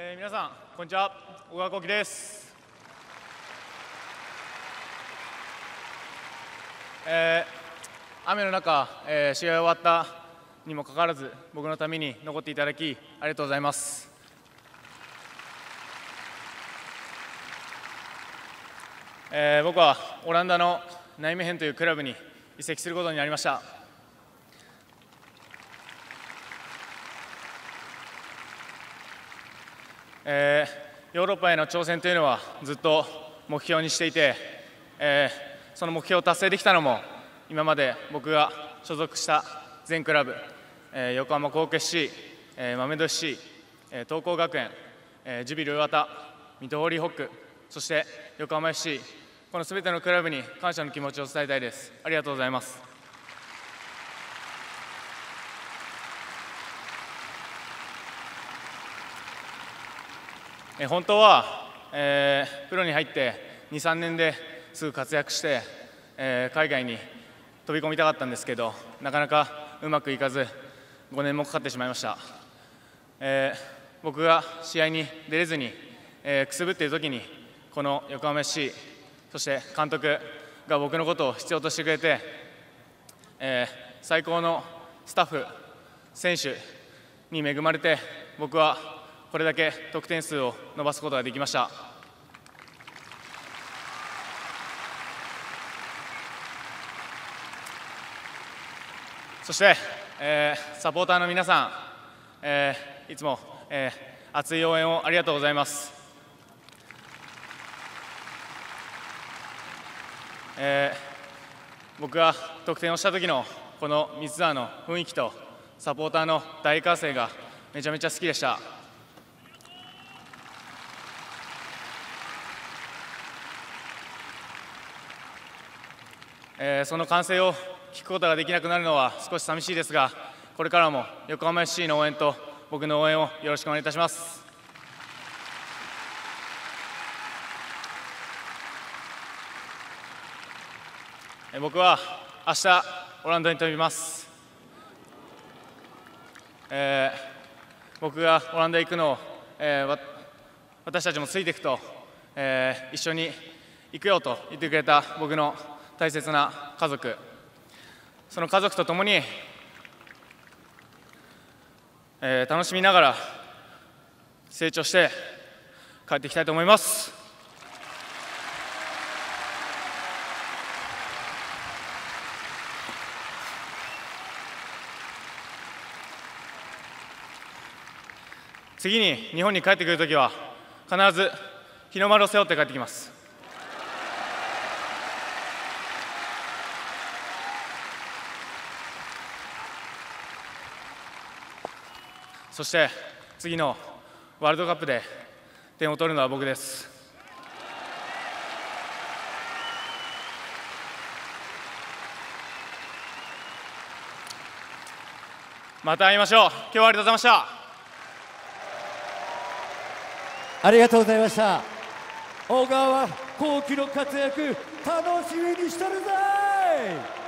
えー、皆さんこんにちは。小川幸喜です、えー、雨の中、えー、試合終わったにもかかわらず僕のために残っていただきありがとうございます、えー、僕はオランダのナイメヘンというクラブに移籍することになりました。えー、ヨーロッパへの挑戦というのはずっと目標にしていて、えー、その目標を達成できたのも今まで僕が所属した全クラブ、えー、横浜高校 FC、えー、豆戸 FC、えー、東光学園、えー、ジュビル磐田水戸ホーリーホックそして横浜 FC このすべてのクラブに感謝の気持ちを伝えたいです。ありがとうございます。え本当は、えー、プロに入って23年ですぐ活躍して、えー、海外に飛び込みたかったんですけどなかなかうまくいかず5年もかかってしまいました、えー、僕が試合に出れずに、え、くすぶっている時にこの横浜 FC そして監督が僕のことを必要としてくれて、え、最高のスタッフ選手に恵まれて僕はこれだけ得点数を伸ばすことができました。そして、えー、サポーターの皆さん、えー、いつも、えー、熱い応援をありがとうございます。えー、僕が得点をした時のこの三ツ沢の雰囲気とサポーターの大歓声がめちゃめちゃ好きでした。えー、その歓声を聞くことができなくなるのは少し寂しいですがこれからも横浜 FC の応援と僕の応援をよろしくお願いいたします。えー、僕は明日オランダに飛びます、えー、僕がオランダ行くのを、えー、私たちもついていくと、えー、一緒に行くよと言ってくれた僕の大切な家族その家族と共に、えー、楽しみながら成長して帰っていきたいと思います。次に日本に帰ってくるときは必ず日の丸を背負って帰ってきます。そして次のワールドカップで点を取るのは僕です。また会いましょう。今日はありがとうございました。ありがとうございました。小川後期の活躍楽しみにしてるぜ